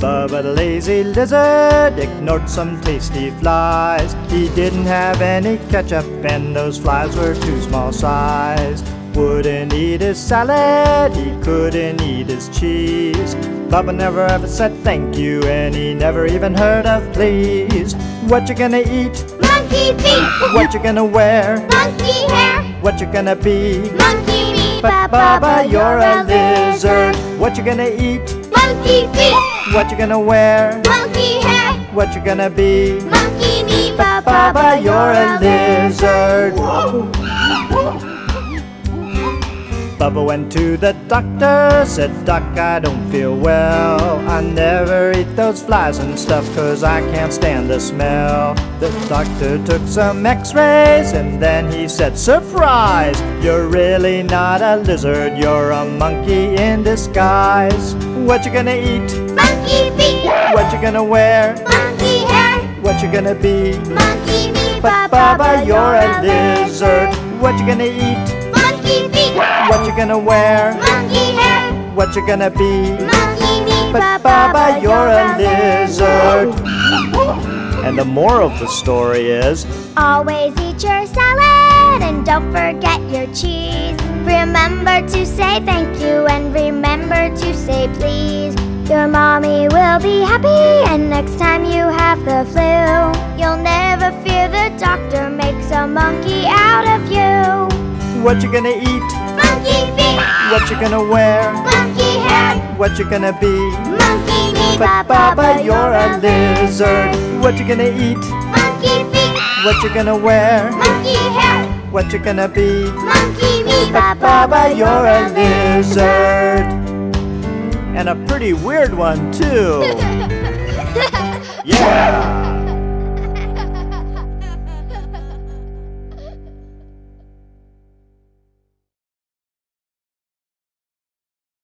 Bubba the lazy lizard ignored some tasty flies. He didn't have any ketchup and those flies were too small size. Wouldn't eat his salad, he couldn't eat his cheese. Bubba never ever said thank you and he never even heard of please. What you gonna eat? Monkey feet. What you gonna wear? Monkey hair. What you gonna be? Monkey meat. But Bubba, you're a lizard. What you gonna eat? Monkey. What you gonna wear? Monkey hair. What you gonna be? Monkey meat. But Bubba, you're a lizard. Bubba went to the doctor, said, Doc, I don't feel well. I never eat those flies and stuff, cause I can't stand the smell. The doctor took some x rays and then he said, Surprise! You're really not a lizard, you're a monkey in disguise. What you gonna eat? Monkey feet. What you gonna wear? Monkey hair. What you gonna be? Monkey meat. But Bubba, you're a lizard. What you gonna eat? What you gonna wear? Monkey hair. What you gonna be? Monkey meat. But Bubba, you're a lizard. And the moral of the story is Always eat your salad and don't forget your cheese. Remember to say thank you and remember to say please. Your mommy will be happy, and next time you have the flu, you'll never fear the doctor makes a monkey out of you. what you gonna eat? What you gonna wear? monkey hair, What you gonna be? monkey meat. But Bubba, you're a lizard. What you gonna eat? Monkey feet, What you gonna wear? monkey hair, What you gonna be? monkey meat. But Bubba, you're a lizard. And a pretty weird one, too. Yeah!